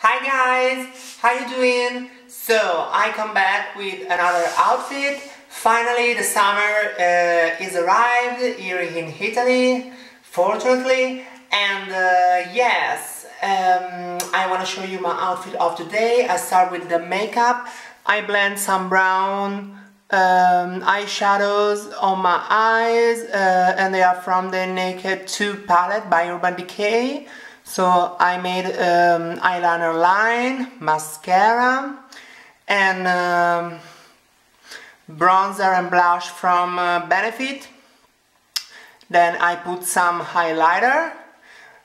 Hi guys, how you doing? So I come back with another outfit. Finally the summer uh, is arrived here in Italy, fortunately. And uh, yes, um, I want to show you my outfit of today. I start with the makeup. I blend some brown um, eyeshadows on my eyes uh, and they are from the Naked 2 palette by Urban Decay. So I made um, eyeliner line, mascara and um, bronzer and blush from uh, Benefit. Then I put some highlighter.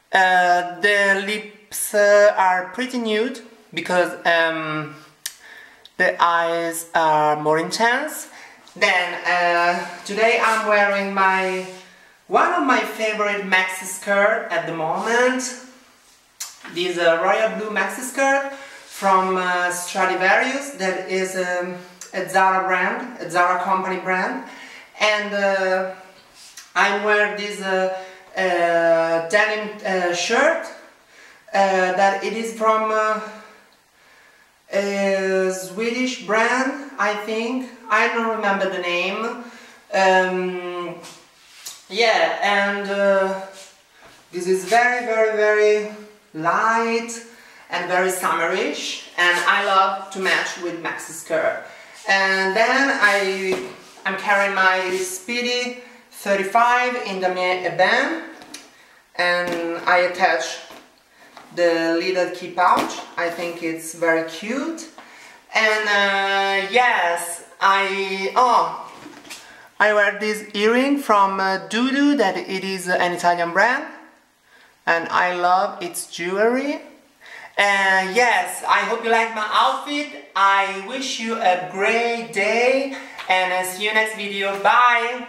Uh, the lips uh, are pretty nude because um, the eyes are more intense. Then uh, today I'm wearing my one of my favorite maxi skirt at the moment this uh, royal blue maxi skirt from uh, Stradivarius that is um, a Zara brand, a Zara company brand. And uh, I'm wearing this uh, uh, denim uh, shirt that it is from a Swedish brand I think. I don't remember the name. Um, yeah and this is very very very light and very summerish and I love to match with maxi skirt. And then I I'm carrying my Speedy 35 in the band and I attach the little key pouch. I think it's very cute. And uh, yes I oh I wear this earring from uh, that it is an Italian brand and I love its jewelry. And yes I hope you like my outfit. I wish you a great day. And I'll see you next video. Bye